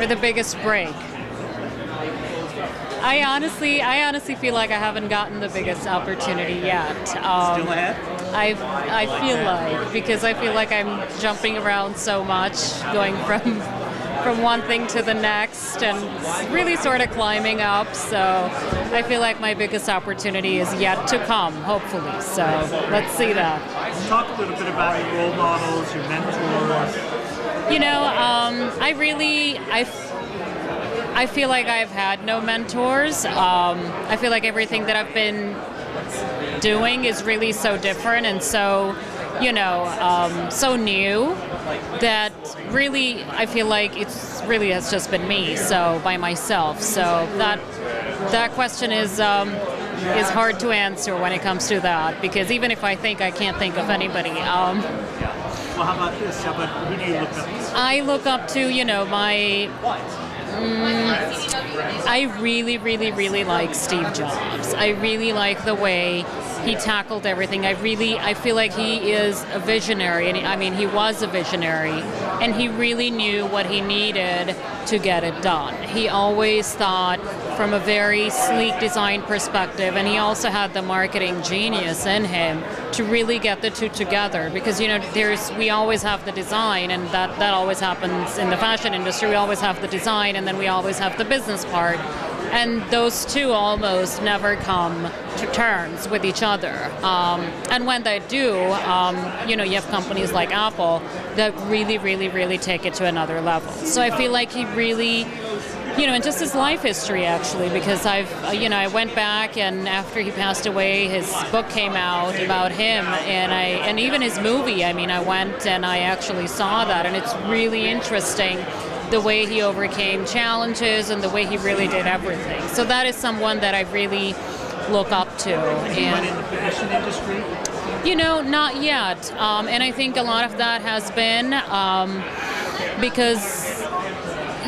or the biggest break? I honestly, I honestly feel like I haven't gotten the biggest opportunity yet. Um, Still ahead. I, I feel like because I feel like I'm jumping around so much, going from from one thing to the next and really sort of climbing up. So I feel like my biggest opportunity is yet to come, hopefully. So let's see that. Talk a little bit about your role models, your mentors. You know, um, I really, I I feel like I've had no mentors. Um, I feel like everything that I've been doing is really so different and so, you know, um, so new that really I feel like it's really has just been me, so by myself. So that that question is um, is hard to answer when it comes to that because even if I think I can't think of anybody. Um, well, how about this? How about who do you look up to? I look up to you know my Mm, I really, really, really like Steve Jobs. I really like the way he tackled everything. I really, I feel like he is a visionary, and I mean, he was a visionary, and he really knew what he needed to get it done. He always thought from a very sleek design perspective, and he also had the marketing genius in him to really get the two together. Because you know, there's we always have the design, and that that always happens in the fashion industry. We always have the design, and then we always have the business part and those two almost never come to terms with each other. Um, and when they do, um, you know, you have companies like Apple that really, really, really take it to another level. So I feel like he really you know, and just his life history actually, because I've, uh, you know, I went back and after he passed away, his book came out about him, and I, and even his movie. I mean, I went and I actually saw that, and it's really interesting the way he overcame challenges and the way he really did everything. So that is someone that I really look up to. And in the fashion industry? You know, not yet. Um, and I think a lot of that has been um, because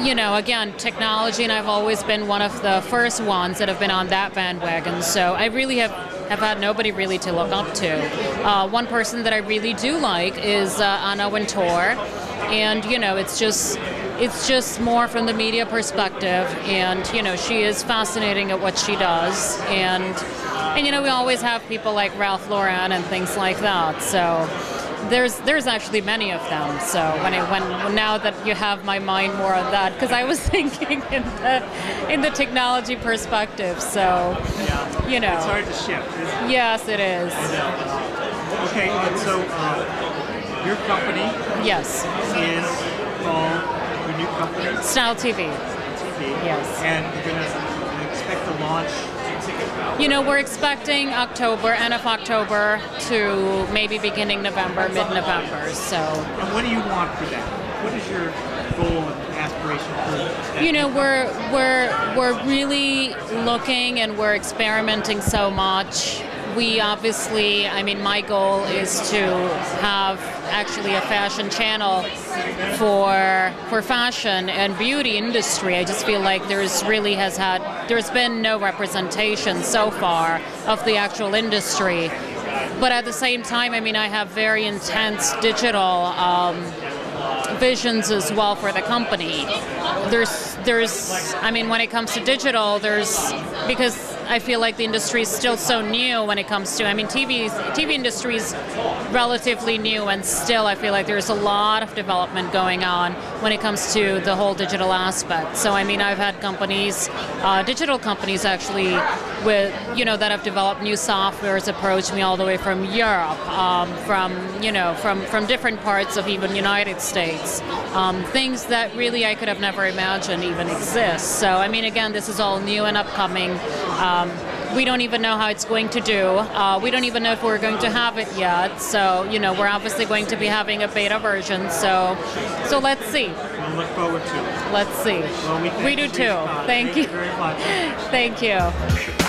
you know, again, technology, and I've always been one of the first ones that have been on that bandwagon. So I really have, have had nobody really to look up to. Uh, one person that I really do like is uh, Anna Wintour, and you know, it's just it's just more from the media perspective and you know she is fascinating at what she does and and you know we always have people like Ralph Lauren and things like that so there's there's actually many of them so when it when now that you have my mind more on that because I was thinking in the in the technology perspective so you know. It's hard to shift yes it is. Okay and so uh, your company yes. is called your new company? Style TV. TV. Yes. And you're going to expect to launch you know, we're expecting October, end of October to maybe beginning November, mid-November. So. And what do you want for that? What is your goal and aspiration for? You know, we're we're we're really looking and we're experimenting so much we obviously, I mean, my goal is to have actually a fashion channel for for fashion and beauty industry. I just feel like there's really has had there's been no representation so far of the actual industry. But at the same time, I mean, I have very intense digital um, visions as well for the company. There's there's I mean, when it comes to digital, there's because I feel like the industry is still so new when it comes to. I mean, TV TV industry is relatively new, and still I feel like there's a lot of development going on when it comes to the whole digital aspect. So I mean, I've had companies, uh, digital companies actually, with you know that have developed new softwares approach me all the way from Europe, um, from you know from from different parts of even United States, um, things that really I could have never imagined even exist. So I mean, again, this is all new and upcoming. Um, we don't even know how it's going to do. Uh, we don't even know if we're going to have it yet. So, you know, we're obviously going to be having a beta version. So, so let's see. We'll look forward to it. Let's see. Well, we, we do too. Thank, Thank, you. you. very much. Thank you.